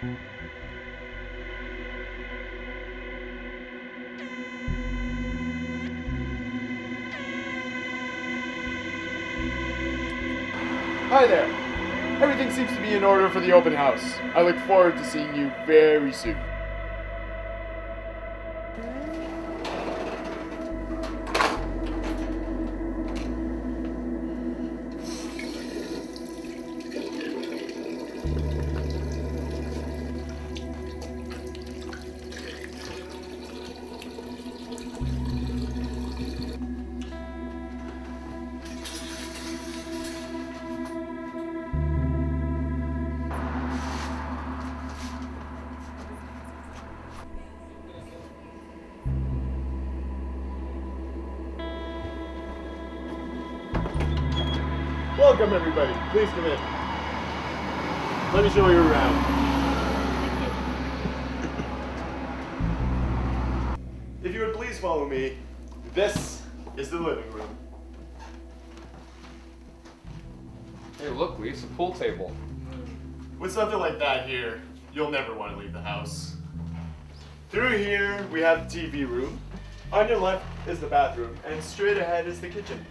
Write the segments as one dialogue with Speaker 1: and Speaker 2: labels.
Speaker 1: Hi there. Everything seems to be in order for the open house. I look forward to seeing you very soon. Welcome, everybody. Please come in. Let me show you around. If you would please follow me, this is the living room.
Speaker 2: Hey, look, Lisa, pool table.
Speaker 1: With something like that here, you'll never want to leave the house. Through here, we have the TV room. On your left is the bathroom, and straight ahead is the kitchen.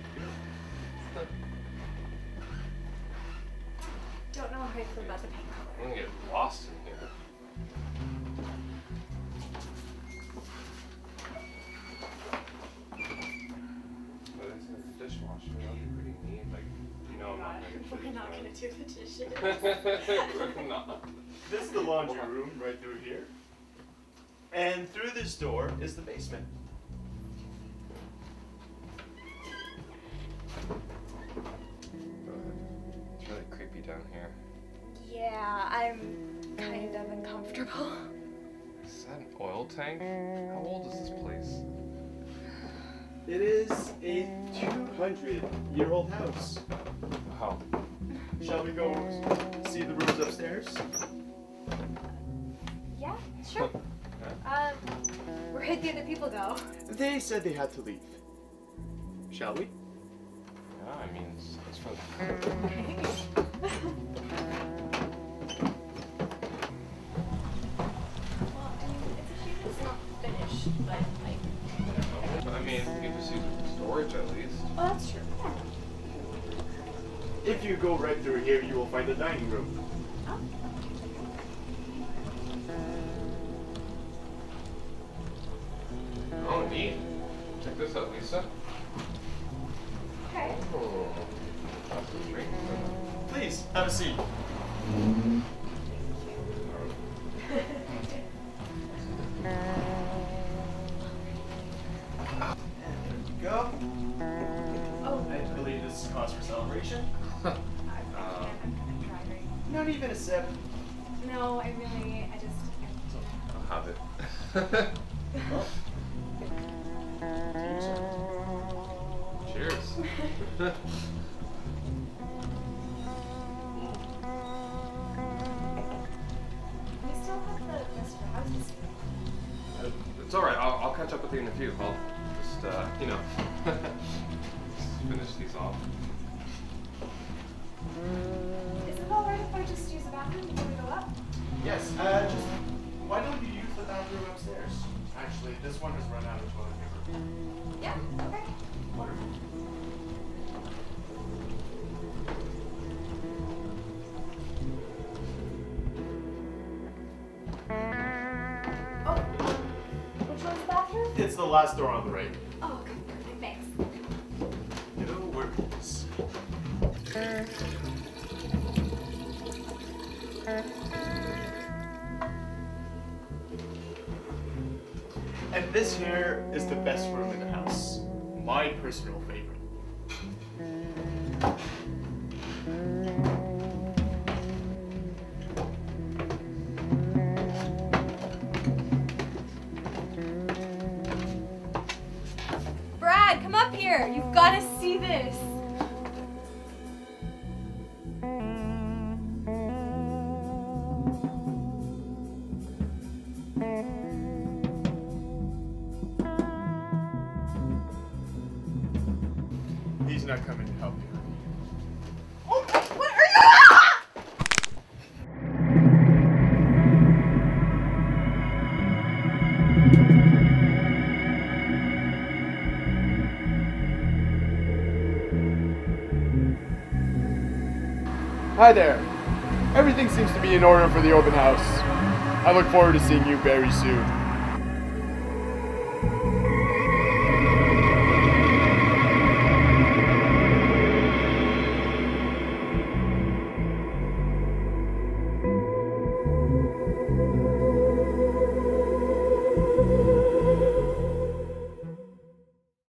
Speaker 3: Don't know how I feel about the paint
Speaker 2: I'm gonna get lost in here. But it's in the dishwasher. That'll be pretty neat. Like, you know, I'm not gonna
Speaker 3: We're not gonna do the dishes.
Speaker 2: We're not.
Speaker 1: This is the laundry room right through here. And through this door is the basement.
Speaker 3: I'm kind of uncomfortable.
Speaker 2: Is that an oil tank? How old is this place?
Speaker 1: It is a 200 year old house.
Speaker 2: Wow.
Speaker 1: Shall we go see the rooms upstairs?
Speaker 3: Yeah, sure. Um, where did the other people go?
Speaker 1: They said they had to leave. Shall we?
Speaker 2: Yeah, I mean, it's, it's for the.
Speaker 3: mean,
Speaker 2: you can just use it for storage at least.
Speaker 3: oh, that's true.
Speaker 1: If you go right through here, you will find the dining room.
Speaker 3: Oh,
Speaker 2: Oh, neat. Check this out, Lisa.
Speaker 3: okay.
Speaker 2: Oh. That's a drink.
Speaker 1: Please, have a seat. Mm-hmm.
Speaker 3: Oh,
Speaker 1: I believe this is cause for celebration.
Speaker 3: I, I can't. I'm kind of dry right
Speaker 1: Not even a sip.
Speaker 3: No, I really, I just.
Speaker 2: I'll have it. Cheers.
Speaker 3: We still have the rest of the houses.
Speaker 2: Uh, it's alright, I'll, I'll catch up with you in a few. I'll just, uh, you know, finish these off.
Speaker 3: Is it alright if I just use the bathroom before we go up?
Speaker 1: Yes, uh, just why don't you use the bathroom upstairs? Actually, this one has run out of toilet paper.
Speaker 3: Yeah, okay.
Speaker 1: Wonderful.
Speaker 3: Oh, which one's the bathroom?
Speaker 1: It's the last door on the right. And this here is the best room in the house. My personal favorite.
Speaker 3: Brad, come up here. You've got to see this.
Speaker 1: not coming to help
Speaker 3: oh, you.
Speaker 1: Hi there. Everything seems to be in order for the open house. I look forward to seeing you very soon.